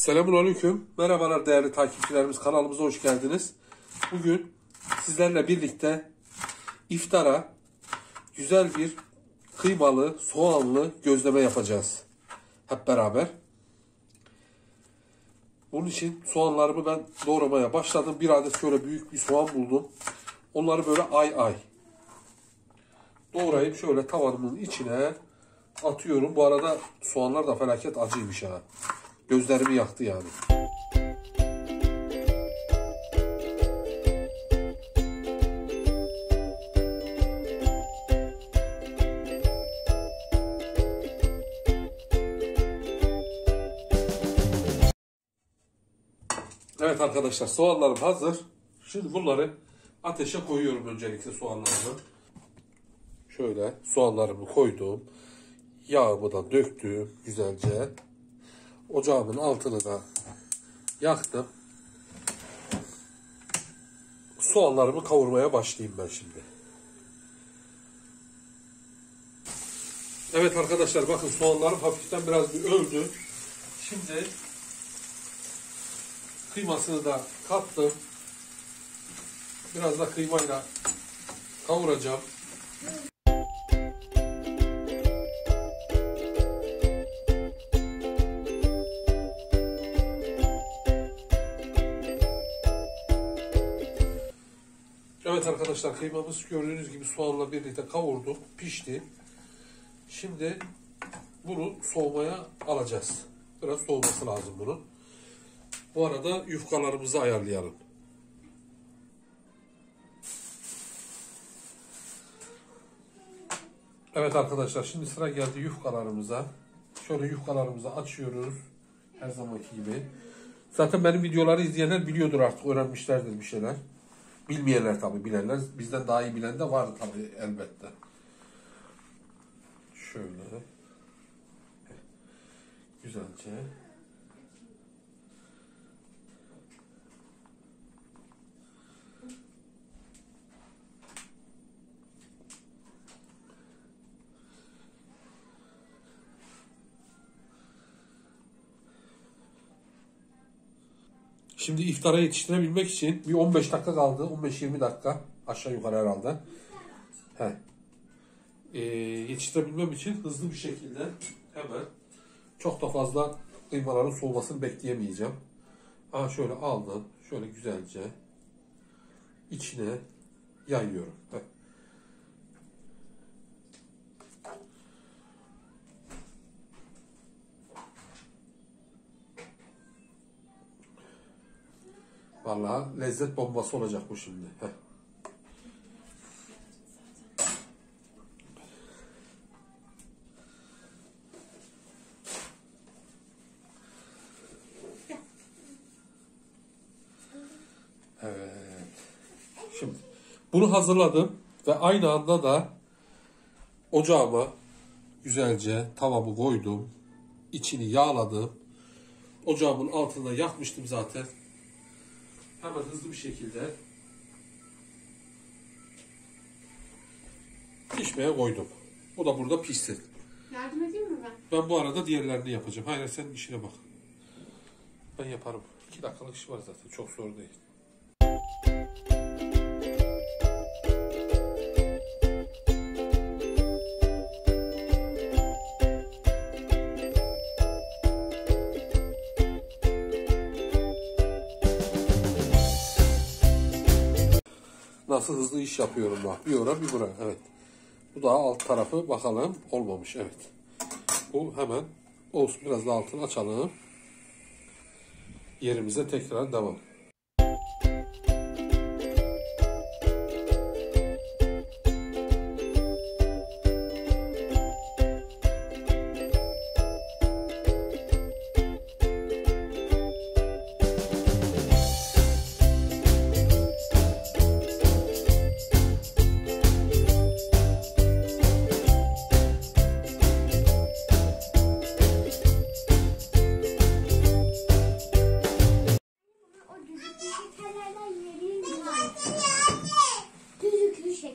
Selamun Aleyküm. Merhabalar değerli takipçilerimiz. Kanalımıza hoş geldiniz. Bugün sizlerle birlikte iftara güzel bir kıymalı, soğanlı gözleme yapacağız. Hep beraber. Bunun için soğanlarımı ben doğramaya başladım. Bir adet şöyle büyük bir soğan buldum. Onları böyle ay ay doğrayıp şöyle tavanımın içine atıyorum. Bu arada soğanlar da felaket acıymış ha. Gözlerimi yaktı yani. Evet arkadaşlar soğanlarım hazır. Şimdi bunları ateşe koyuyorum öncelikle soğanlarımı. Şöyle soğanlarımı koydum. Yağımı da döktüm güzelce. Ocağımın altını da yaktım. Soğanlarımı kavurmaya başlayayım ben şimdi. Evet arkadaşlar bakın soğanlarım hafiften biraz bir öldü. Şimdi kıymasını da kattım. Biraz da kıymayla kavuracağım. Evet arkadaşlar kıymamız gördüğünüz gibi soğanla birlikte kavurduk, pişti. Şimdi bunu soğumaya alacağız. Biraz soğuması lazım bunun. Bu arada yufkalarımızı ayarlayalım. Evet arkadaşlar şimdi sıra geldi yufkalarımıza. Şöyle yufkalarımızı açıyoruz. Her zamanki gibi. Zaten benim videoları izleyenler biliyordur artık. Öğrenmişlerdir bir şeyler. Bilmeyenler tabii bilenler. Bizden daha iyi bilen de vardı tabii elbette. Şöyle. Güzelce. Şimdi iftara yetiştirebilmek için bir 15 dakika kaldı. 15-20 dakika. Aşağı yukarı herhalde. He. Ee, yetiştirebilmem için hızlı bir şekilde hemen çok da fazla kıymaların soğumasını bekleyemeyeceğim. Aa şöyle aldım. Şöyle güzelce içine yayıyorum. Heh. Vallahi lezzet bombası olacak bu şimdi. Heh. Şimdi bunu hazırladım ve aynı anda da ocağıma güzelce tavamı koydum. İçini yağladım. Ocağımın altında yakmıştım zaten. Hemen hızlı bir şekilde pişmeye koydum. O da burada pişsin. Yardım edeyim mi ben? Ben bu arada diğerlerini yapacağım. Hayır sen işine bak. Ben yaparım. İki dakikalık iş var zaten. Çok zor değil. Nasıl hızlı iş yapıyorum bak. Bir ora bir bura. Evet. Bu daha alt tarafı bakalım. Olmamış. Evet. Bu hemen olsun. Biraz da altını açalım. Yerimize tekrar devam.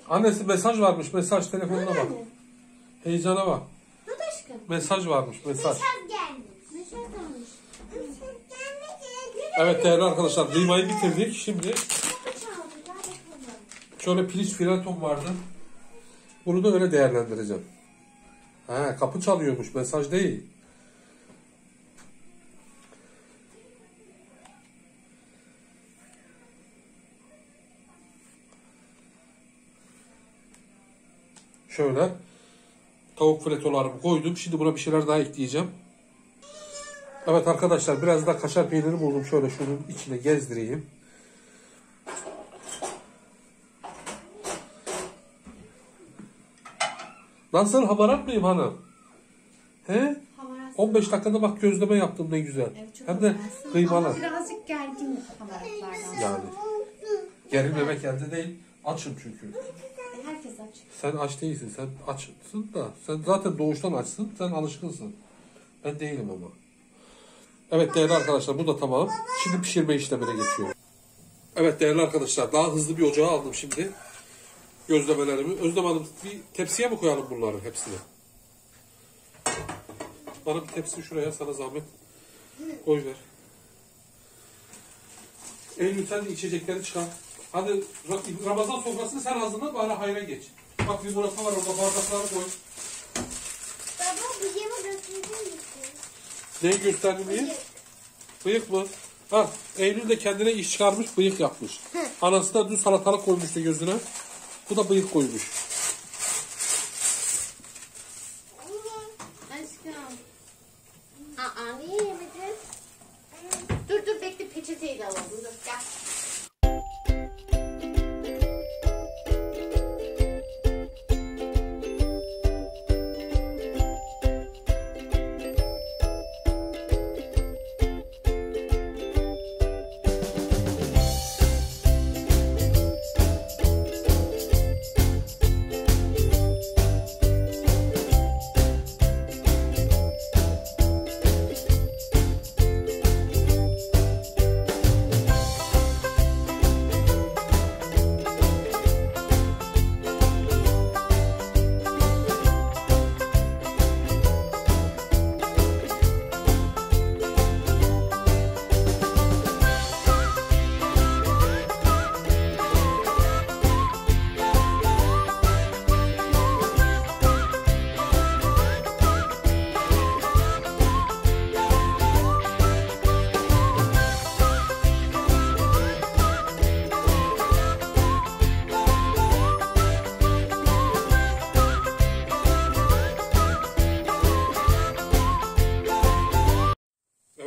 Annesi mesaj varmış. Mesaj telefonuna bak. Heyecana bak. Hadi aşkım. Mesaj varmış. Mesaj. gelmiş. Mesaj kalmış. Evet değerli arkadaşlar kıymayı bitirdik. Şimdi şöyle piliç filetom vardı. Bunu da öyle değerlendireceğim. He, kapı çalıyormuş. Mesaj değil. Şöyle tavuk filetolarımı koydum. Şimdi buna bir şeyler daha ekleyeceğim. Evet arkadaşlar biraz da kaşar peyniri buldum. Şöyle şunun içine gezdireyim. Nasıl hamarat mıyım hanım? He? Hamarat. 15 dakikada bak gözleme yaptım ne güzel. Evet, Hem de hamarat. kıymalı. Ama birazcık gergin hamaratlardan. Yani. Gerilmemek elde değil. Açım çünkü. Herkes aç. Sen aç değilsin. Sen açsın da. Sen zaten doğuştan açsın. Sen alışkınsın. Ben değilim ama. Evet değerli arkadaşlar bu da tamam. Şimdi pişirme işlemine geçiyorum. Evet değerli arkadaşlar daha hızlı bir ocağa aldım şimdi. Gözlemelerimi. Özlem Hanım bir tepsiye mi koyalım bunları hepsini? Bana bir tepsi şuraya sana zahmet. Koy ver. Eylül sen de içecekleri çıkar. Hadi Ra- Ramazan sofrasını sen hazırla bari hayra geç. Bak bir burası var orada bardakları koy. Baba bıyığımı gösterecek misin? Neyi gösterdin diye? Bıyık mı? Ha, Eylül de kendine iş çıkarmış, bıyık yapmış. Anası da dün salatalık koymuştu gözüne. Bu da bıyık koymuş.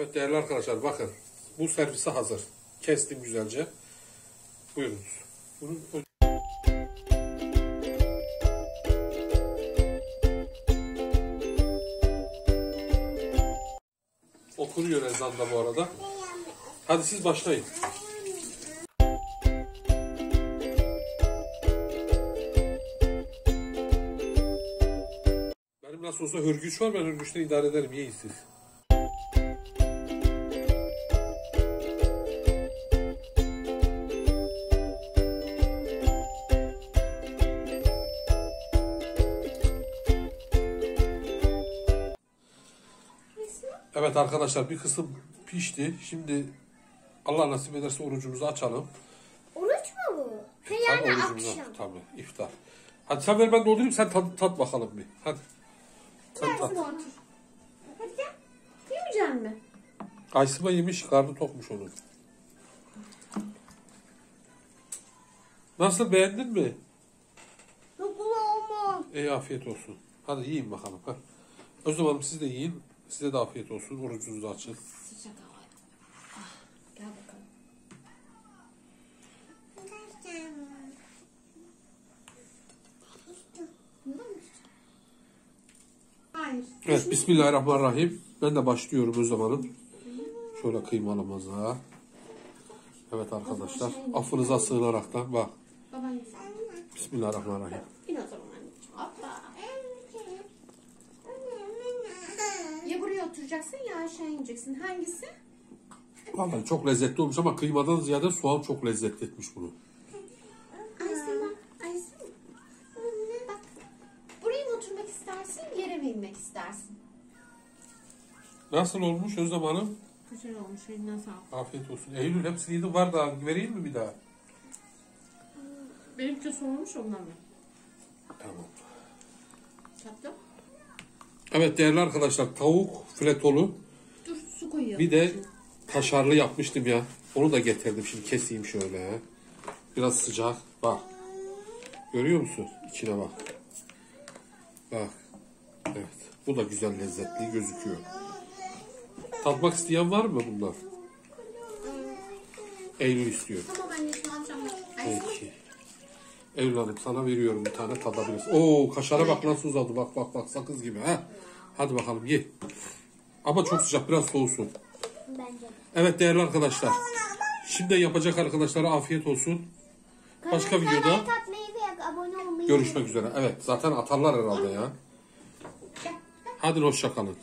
Evet değerli arkadaşlar bakın. Bu servise hazır. Kestim güzelce. Buyurunuz. Bunun Okunuyor ezan da bu arada. Hadi siz başlayın. Benim nasıl olsa hürgüç var. Ben hürgüçten idare ederim. Yiyin siz. Evet arkadaşlar bir kısım pişti. Şimdi Allah nasip ederse orucumuzu açalım. Oruç mu bu? Ha yani orucumuzu akşam. tabii iftar. Hadi sen ver ben doldurayım sen tat, tat bakalım bir. Hadi. Sen tat. Hadi gel. Yemeyecek mi? Aysima yemiş karnı tokmuş onun. Nasıl beğendin mi? Dokulu olma. İyi afiyet olsun. Hadi yiyin bakalım. Ha. Özlem Hanım siz de yiyin. Size de afiyet olsun. Orucunuz da açın. Sıcak hava. Ah, gel bakalım. Evet Bismillahirrahmanirrahim. Ben de başlıyorum Özlem Hanım. Şöyle kıymalımıza. Evet arkadaşlar. Affınıza sığınaraktan bak. Baban yesin. Bismillahirrahmanirrahim. yapacaksın ya aşağı ineceksin. Hangisi? Vallahi çok lezzetli olmuş ama kıymadan ziyade soğan çok lezzetli etmiş bunu. Aysun'a, Aysun. Bak, buraya mı oturmak istersin, yere mi inmek istersin? Nasıl olmuş Özlem Hanım? Güzel olmuş, eline sağlık. Afiyet olsun. Eylül hepsini yedim var daha. Vereyim mi bir daha? Benimki soğumuş ondan mı? Tamam. Tatlı. Evet değerli arkadaşlar tavuk fletolu Dur su koyuyorum. bir de kaşarlı yapmıştım ya. Onu da getirdim şimdi keseyim şöyle. Biraz sıcak. Bak. Görüyor musun? İçine bak. Bak. Evet. Bu da güzel lezzetli gözüküyor. Tatmak isteyen var mı bunlar? Eylül istiyor. Peki. Eylül Hanım sana veriyorum bir tane tadabilirsin. Oo kaşara bak nasıl uzadı bak bak bak sakız gibi ha. Hadi bakalım ye. Ama çok sıcak biraz soğusun. Bence de. Evet değerli arkadaşlar. Şimdi yapacak arkadaşlara afiyet olsun. Başka Kanalımıza videoda like atmayı ve abone olmayı görüşmek üzere. Evet zaten atarlar herhalde ya. Hadi hoşça kalın.